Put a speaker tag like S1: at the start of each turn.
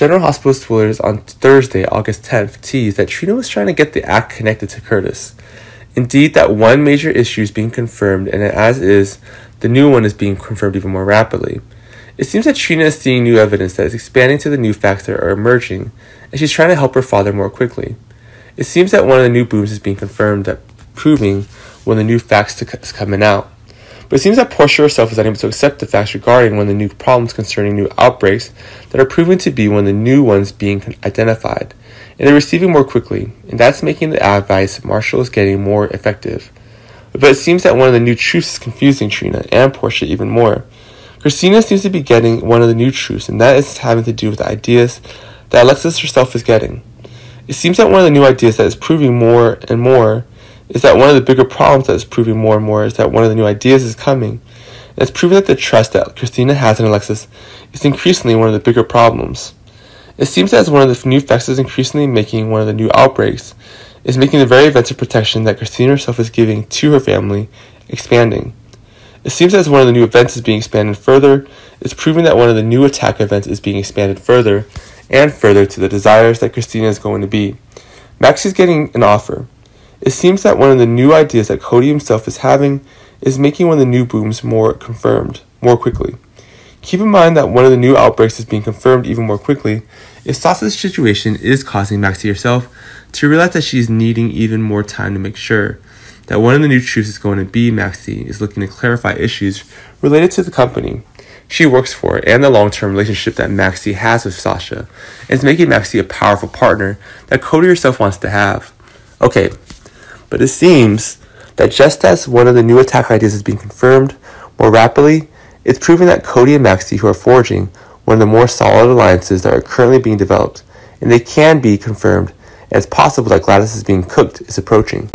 S1: General Hospital spoilers on Thursday, August 10th, teased that Trina was trying to get the act connected to Curtis. Indeed, that one major issue is being confirmed, and as is, the new one is being confirmed even more rapidly. It seems that Trina is seeing new evidence that is expanding to the new facts that are emerging, and she's trying to help her father more quickly. It seems that one of the new booms is being confirmed that proving when the new facts is coming out. But it seems that Portia herself is unable to accept the facts regarding one of the new problems concerning new outbreaks that are proving to be one of the new ones being identified, and they're receiving more quickly, and that's making the advice Marshall is getting more effective. But it seems that one of the new truths is confusing Trina and Portia even more. Kristina seems to be getting one of the new truths, and that is having to do with the ideas that Alexis herself is getting. It seems that one of the new ideas that is proving more and more is that one of the bigger problems that is proving more and more is that one of the new ideas is coming. It's proving that the trust that Kristina has in Alexis is increasingly one of the bigger problems. It seems that as one of the new facts is increasingly making one of the new outbreaks, is making the very events of protection that Kristina herself is giving to her family expanding. It seems as one of the new events is being expanded further, it's proving that one of the new attack events is being expanded further and further to the desires that Kristina is going to be. Max is getting an offer. It seems that one of the new ideas that Cody himself is having is making one of the new booms more confirmed, more quickly. Keep in mind that one of the new outbreaks is being confirmed even more quickly. If Sasha's situation is causing Maxie herself to realize that she's needing even more time to make sure that one of the new truths is going to be Maxie is looking to clarify issues related to the company she works for and the long term relationship that Maxie has with Sasha, and is making Maxie a powerful partner that Cody herself wants to have. Okay, but it seems that just as one of the new attack ideas is being confirmed more rapidly, it's proving that Cody and Maxie, who are forging one of the more solid alliances that are currently being developed, and they can be confirmed, and it's possible that Gladys is being cooked, is approaching.